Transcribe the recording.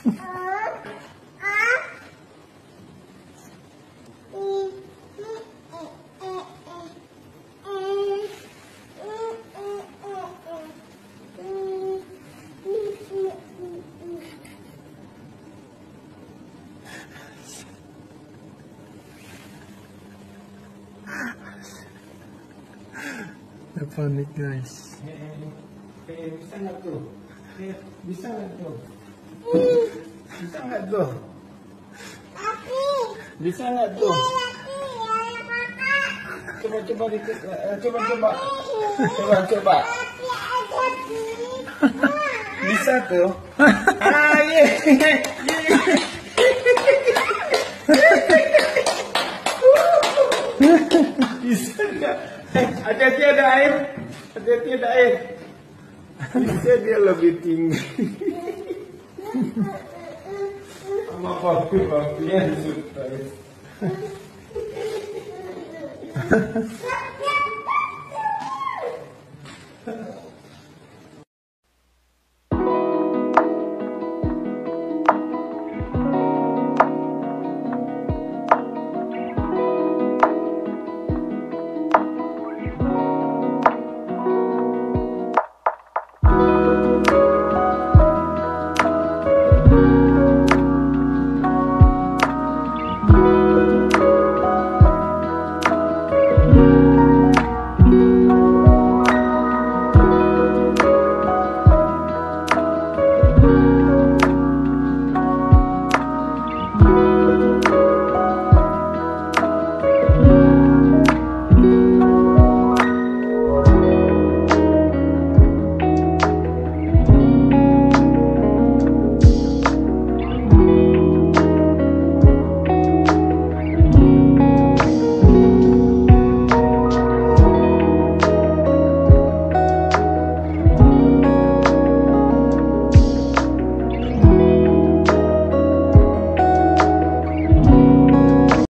Napanik guys. Eh, eh, eh, bisa nggak tuh? Eh, bisa nggak tuh? Bisa nggak tuh? Bisa nggak tuh? Coba coba coba coba, coba coba. Bisa tuh? Ah ye, Bisa nggak? Eh, Hati-hati ada air, hati-hati ada air. Bisa dia lebih tinggi. Ama farklı farklı yer sürpriz.